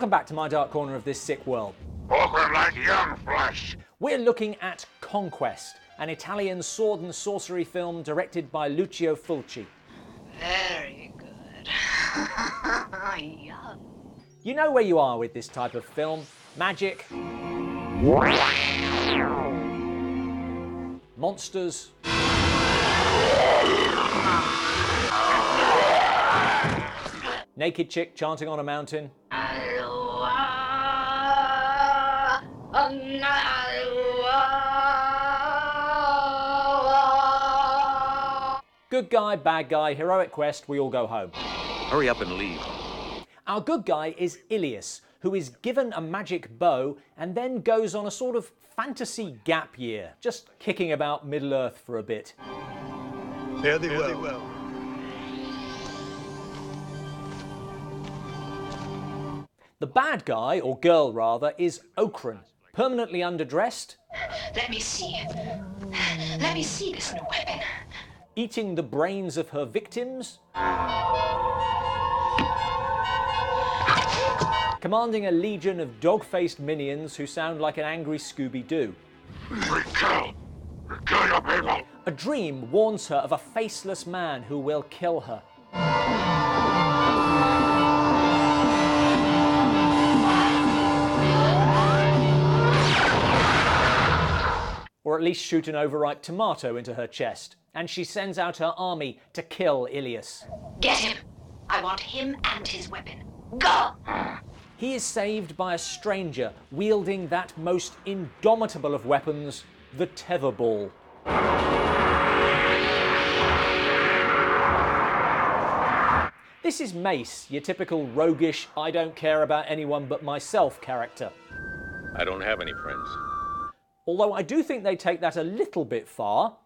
Welcome back to my dark corner of this sick world. Awkward like young flesh. We're looking at Conquest, an Italian sword and sorcery film directed by Lucio Fulci. Very good. Yum. You know where you are with this type of film magic, monsters, naked chick chanting on a mountain. Good guy, bad guy, heroic quest, we all go home. Hurry up and leave. Our good guy is Ilias, who is given a magic bow and then goes on a sort of fantasy gap year, just kicking about Middle Earth for a bit. Fare thee well. The bad guy, or girl rather, is Ocron, permanently underdressed, Let me see. Let me see this new weapon. eating the brains of her victims, commanding a legion of dog faced minions who sound like an angry Scooby Doo. We kill. We kill your people. A dream warns her of a faceless man who will kill her. At least shoot an overripe tomato into her chest. And she sends out her army to kill Ilias. Get him. I want him and his weapon. Go. He is saved by a stranger wielding that most indomitable of weapons, the tether ball. This is Mace, your typical roguish, I don't care about anyone but myself character. I don't have any friends. Although I do think they take that a little bit far.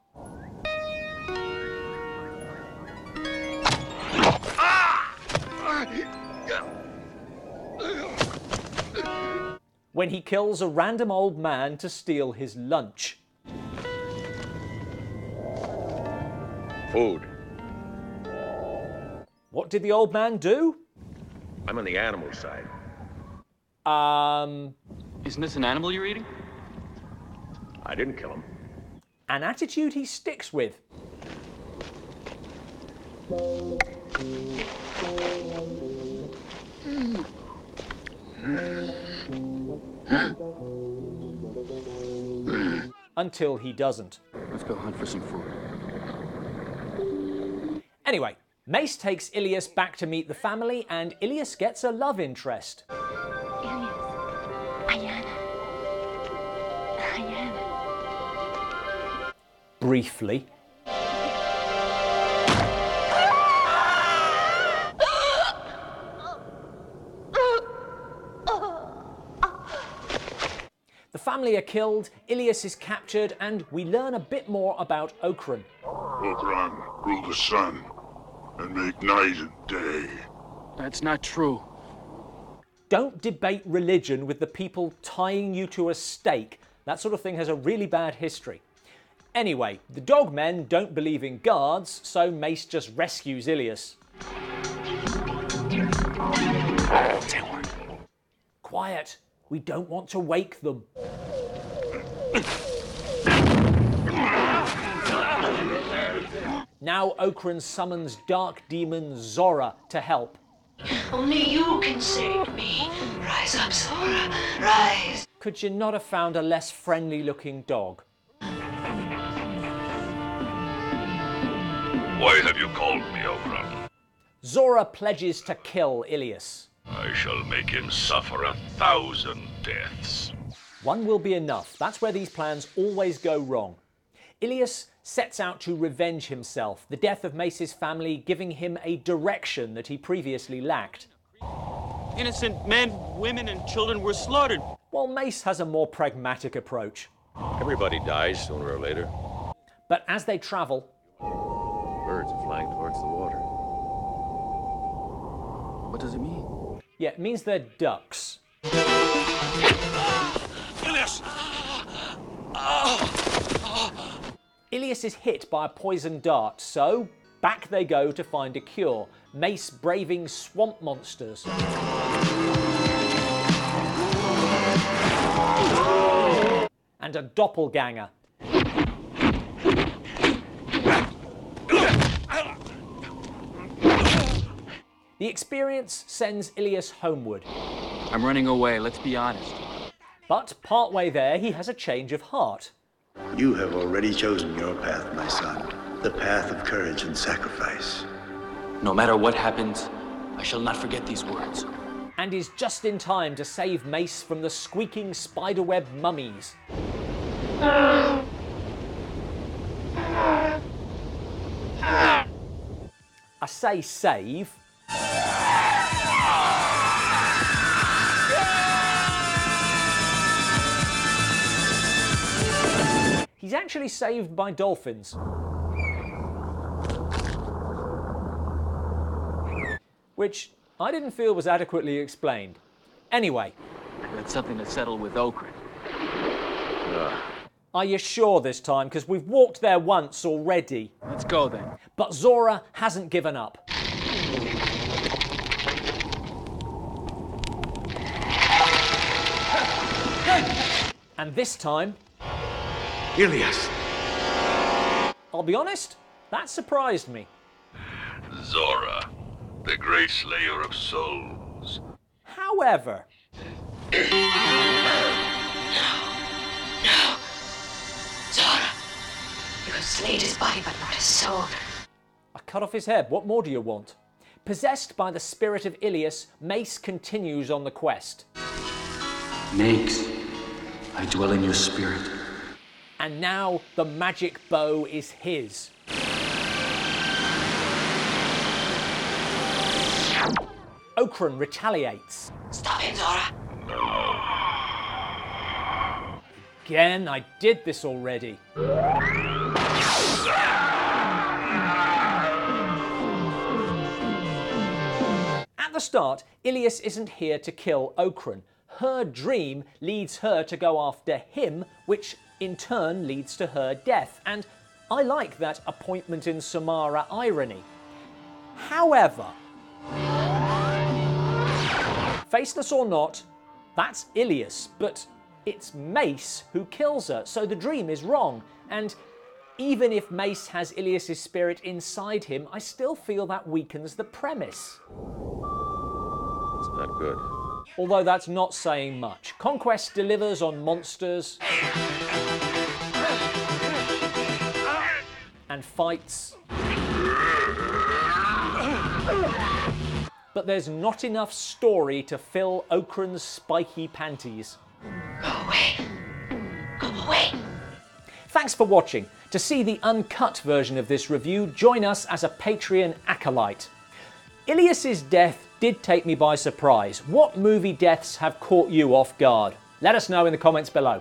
When he kills a random old man to steal his lunch. Food. What did the old man do? I'm on the animal side. Um, Isn't this an animal you're eating? I didn't kill him. an attitude he sticks with. Until he doesn't. Let's go hunt for some food. Anyway, Mace takes Ilias back to meet the family, and Ilias gets a love interest. Briefly. The family are killed, Ilias is captured, and we learn a bit more about Ocron. Ocron, rule the sun and make night and day. That's not true. Don't debate religion with the people tying you to a stake. That sort of thing has a really bad history. Anyway, the dogmen don't believe in guards, so Mace just rescues Ilias. Quiet. We don't want to wake them. Now Ocron summons dark demon Zora to help. Only you can save me. Rise up, Zora, Rise. Could you not have found a less friendly looking dog? Why have you called me, Ocron? Zora pledges to kill Ilias. I shall make him suffer a thousand deaths. One will be enough. That's where these plans always go wrong. Ilias sets out to revenge himself, the death of Mace's family giving him a direction that he previously lacked. Innocent men, women, and children were slaughtered. While Mace has a more pragmatic approach. Everybody dies sooner or later. But as they travel, birds are flying towards the water. What does it mean? Yeah, it means they're ducks. Ilias! Ilias is hit by a poisoned dart, so back they go to find a cure. Mace braving swamp monsters. And a doppelganger The experience sends Ilias homeward, I'm running away, let's be honest. but partway there he has a change of heart. You have already chosen your path, my son. The path of courage and sacrifice. No matter what happens, I shall not forget these words. and is just in time to save Mace from the squeaking spiderweb mummies. I say save. Actually saved by dolphins. Which I didn't feel was adequately explained. Anyway, That's something to settle with Ocron. Are you sure this time? Because we've walked there once already. Let's go then. But Zora hasn't given up. And this time, Ilias! I'll be honest, that surprised me. Zora, the great slayer of souls. However, no, no. Zora, you have slayed his body, but not his soul. I cut off his head. What more do you want? Possessed by the spirit of Ilias, Mace continues on the quest. Nags, I dwell in your spirit. And now the magic bow is his. Ocron retaliates. Stop him, Zora. Again, I did this already. At the start, Ilias isn't here to kill Ocron. Her dream leads her to go after him, which in turn leads to her death. And I like that appointment in Samara irony. However, faceless or not, that's Ilias, but it's Mace who kills her, so the dream is wrong. And even if Mace has Ilias's spirit inside him, I still feel that weakens the premise. It's not good. Although that's not saying much. Conquest delivers on monsters and fights. But there's not enough story to fill Ocron's spiky panties. Go away. Go away. Thanks for watching. To see the uncut version of this review, join us as a Patreon acolyte. Ilias's death did take me by surprise. What movie deaths have caught you off guard? Let us know in the comments below.